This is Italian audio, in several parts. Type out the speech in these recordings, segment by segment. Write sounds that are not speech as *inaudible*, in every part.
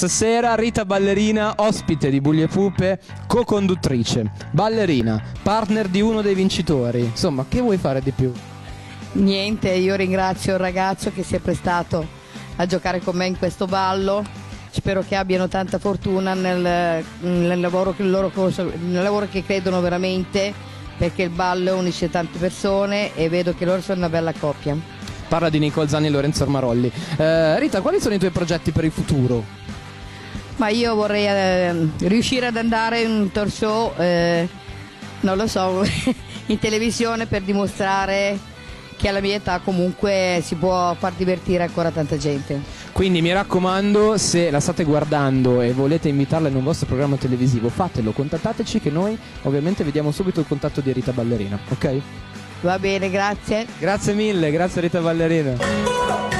Stasera Rita Ballerina, ospite di Buglie Pupe, co-conduttrice, ballerina, partner di uno dei vincitori. Insomma, che vuoi fare di più? Niente, io ringrazio il ragazzo che si è prestato a giocare con me in questo ballo. Spero che abbiano tanta fortuna nel, nel lavoro, che loro, nel lavoro che credono veramente, perché il ballo unisce tante persone e vedo che loro sono una bella coppia. Parla di Nicole Zanni e Lorenzo Armarolli. Eh, Rita, quali sono i tuoi progetti per il futuro? Ma io vorrei eh, riuscire ad andare in un show, eh, non lo so, *laughs* in televisione per dimostrare che alla mia età comunque si può far divertire ancora tanta gente. Quindi mi raccomando, se la state guardando e volete invitarla in un vostro programma televisivo, fatelo, contattateci che noi ovviamente vediamo subito il contatto di Rita Ballerina, ok? Va bene, grazie. Grazie mille, grazie Rita Ballerina.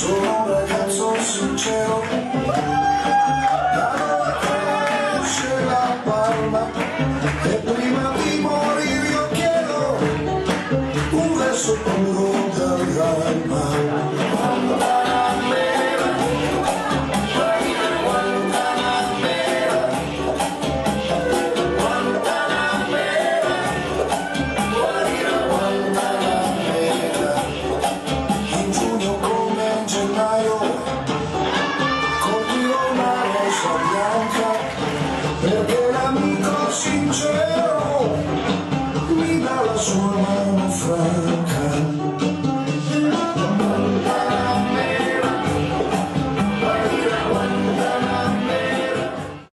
Sono un ragazzo sincero, la notte la palla e prima di morire io chiedo un verso puro dall'anima. man from